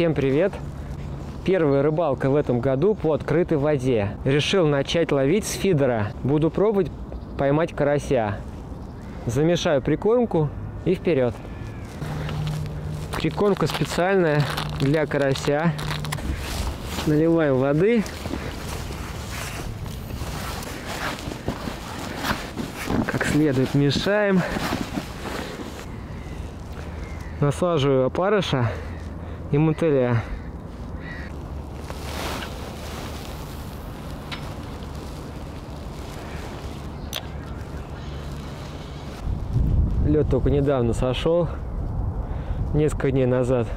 Всем привет! Первая рыбалка в этом году по открытой воде. Решил начать ловить с фидера. Буду пробовать поймать карася. Замешаю прикормку и вперед. Прикормка специальная для карася. Наливаем воды. Как следует мешаем. Насаживаю опарыша и мотыля. Лед только недавно сошел, несколько дней назад.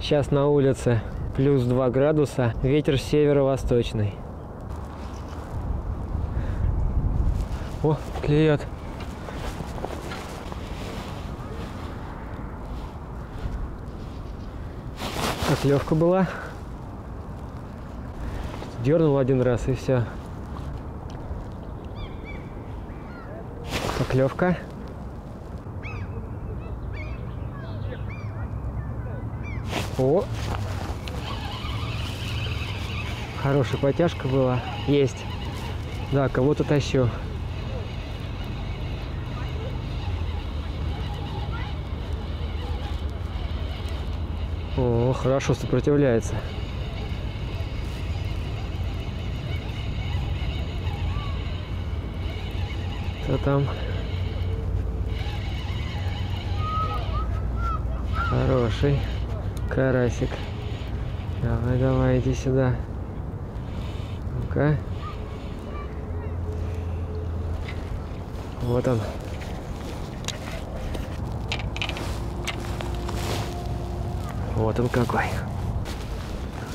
Сейчас на улице плюс 2 градуса, ветер северо-восточный. О, клюет. Как легко была. Дернул один раз и все. Поклевка. О! Хорошая потяжка была. Есть. Да, кого-то тащу. О, хорошо сопротивляется. Кто там? Хороший карасик. Давай, давай, иди сюда. Ну-ка. Вот он. Вот он какой.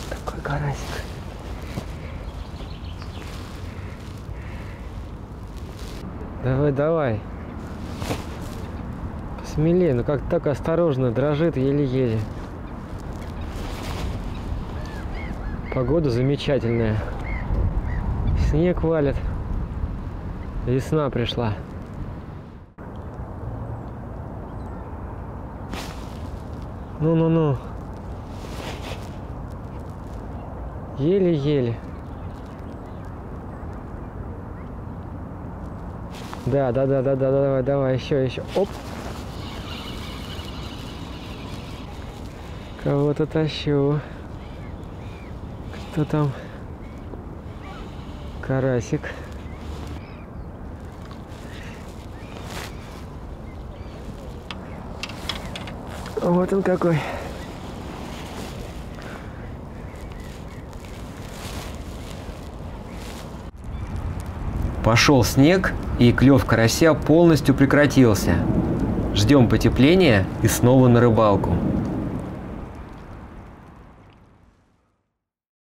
Такой карасик. Давай, давай. Смелее, ну как так осторожно, дрожит еле-еле. Погода замечательная. Снег валит. Весна пришла. Ну-ну-ну. Еле-еле. Да, да, да, да, да, давай, давай, еще, еще. Оп. Кого-то тащу. Кто там? Карасик. Вот он какой. Пошел снег, и клев карася полностью прекратился. Ждем потепления и снова на рыбалку.